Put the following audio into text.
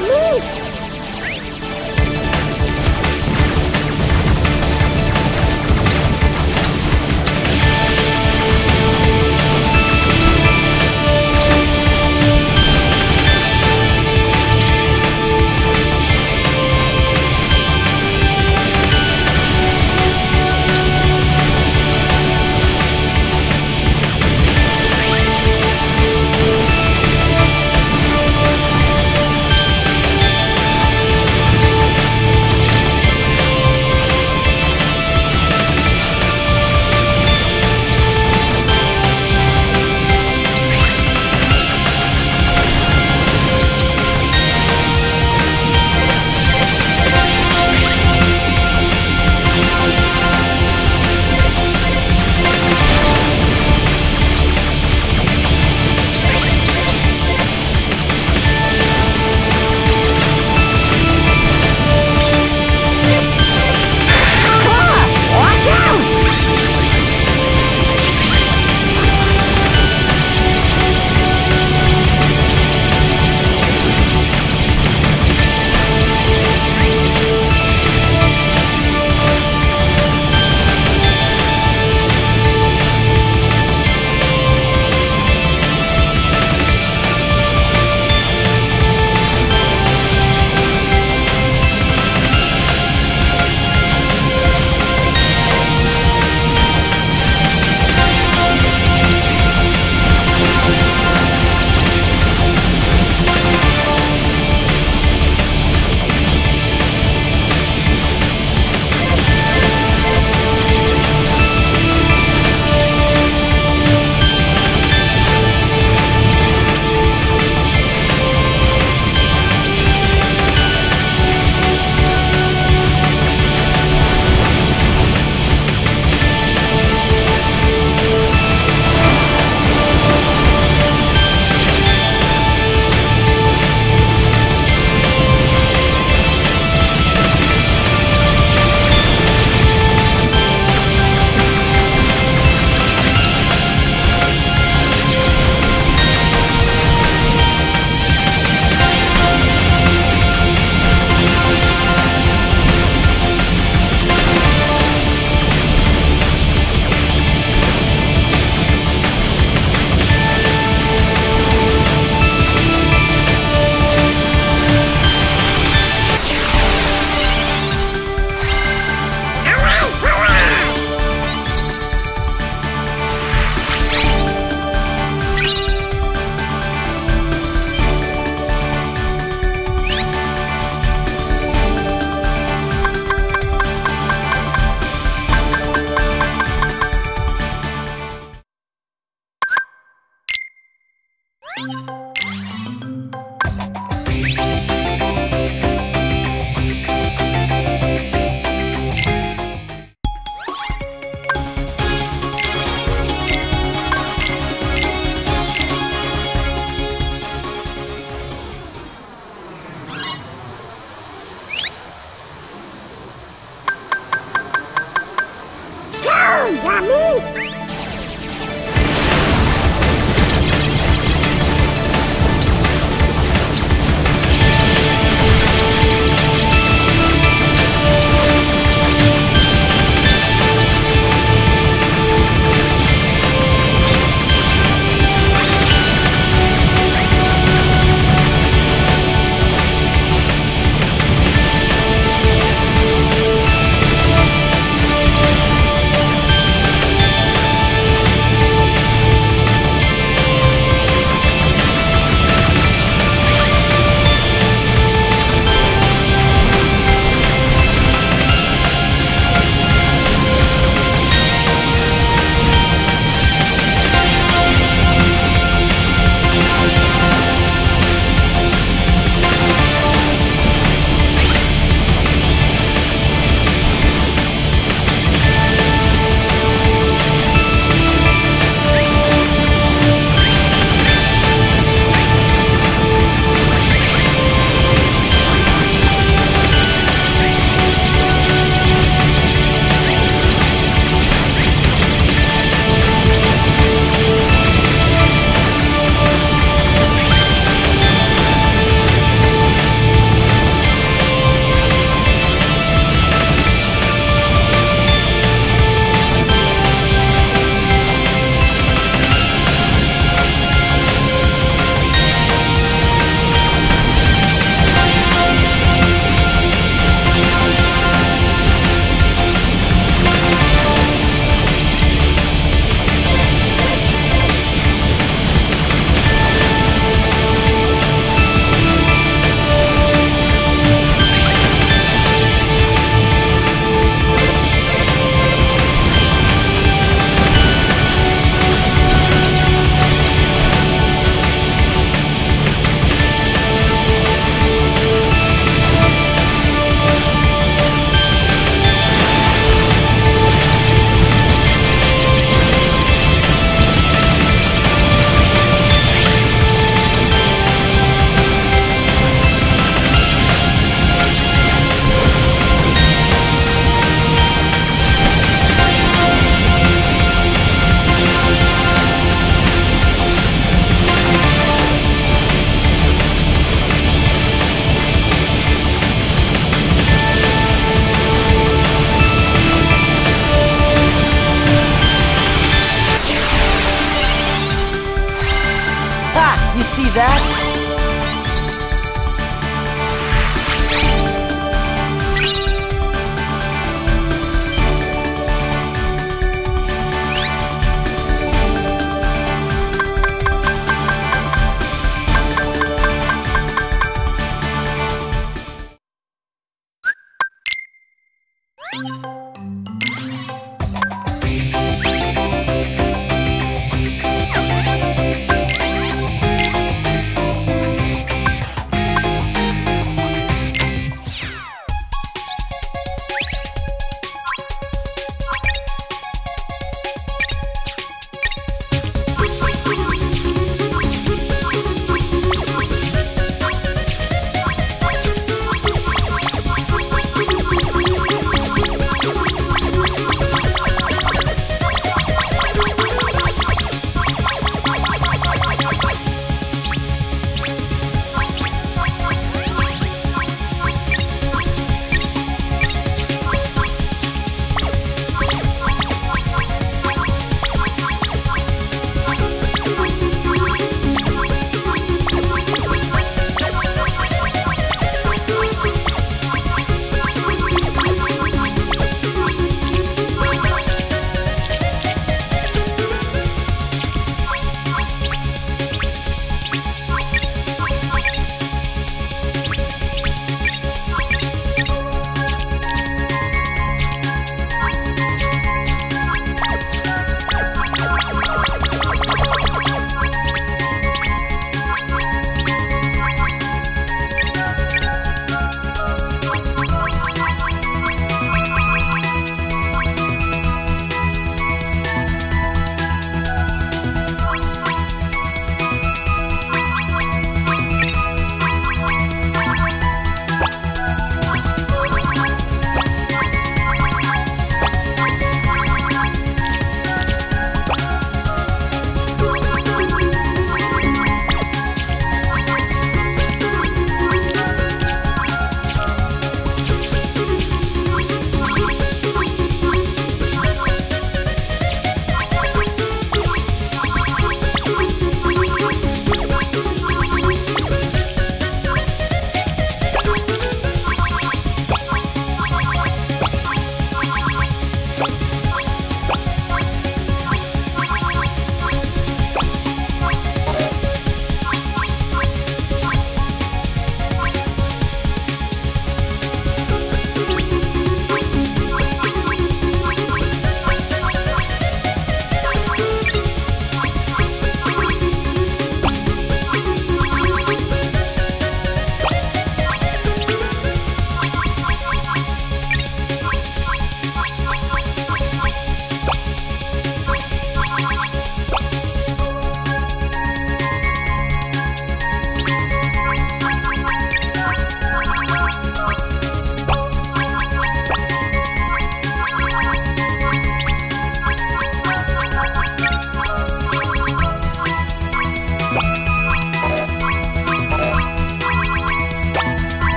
me!